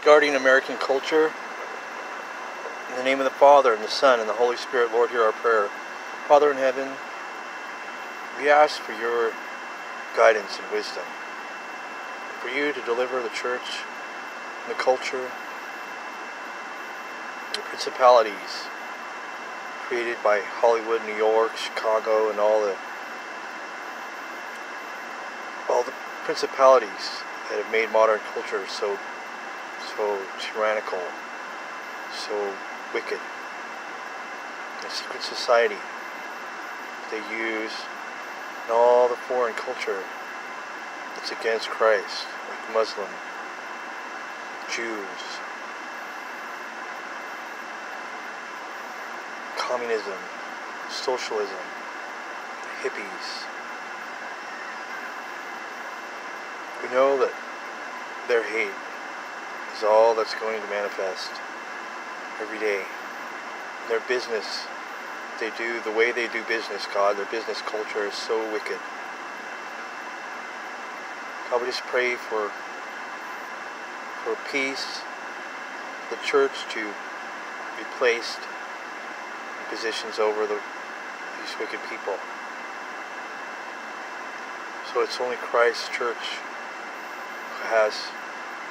regarding American culture. In the name of the Father, and the Son, and the Holy Spirit, Lord, hear our prayer. Father in heaven, we ask for your guidance and wisdom. For you to deliver the church and the culture, the principalities created by Hollywood, New York, Chicago, and all the all the principalities that have made modern culture so so tyrannical, so wicked. The secret society they use all the foreign culture that's against Christ, like Muslim, Jews, communism, socialism, hippies. We know that their hate is all that's going to manifest every day. Their business, they do, the way they do business, God, their business culture is so wicked. God, we just pray for, for peace, the church to be placed in positions over the, these wicked people. So it's only Christ's church who has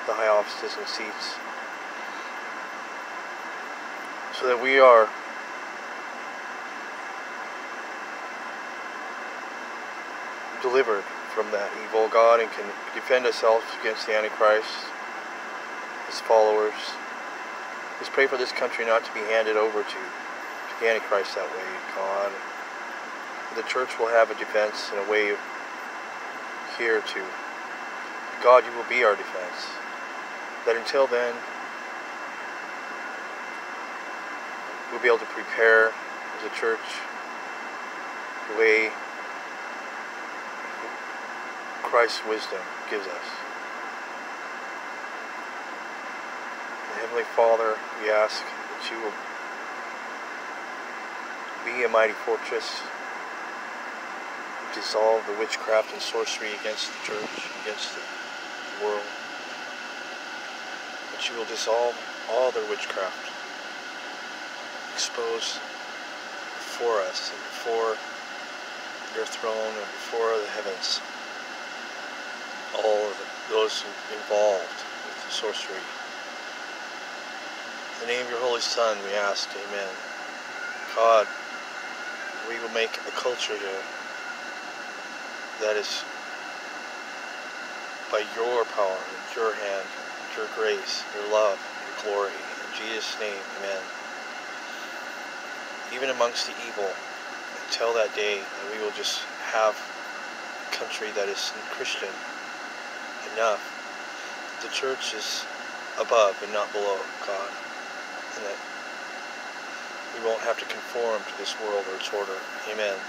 the high offices and seats. So that we are delivered from that evil God and can defend ourselves against the Antichrist, his followers. Let's pray for this country not to be handed over to, to the Antichrist that way, God. The church will have a defense and a way here to God, you will be our defense that until then, we'll be able to prepare as a church the way Christ's wisdom gives us. And Heavenly Father, we ask that you will be a mighty fortress, dissolve the witchcraft and sorcery against the church, against the world you will dissolve all their witchcraft, expose before us and before your throne and before the heavens all of the, those involved with sorcery. In the name of your Holy Son, we ask, Amen. God, we will make a culture here that is by your power and your grace, your love, your glory. In Jesus' name, amen. Even amongst the evil, until that day, that we will just have a country that is Christian enough. The church is above and not below God. And that we won't have to conform to this world or its order. Amen.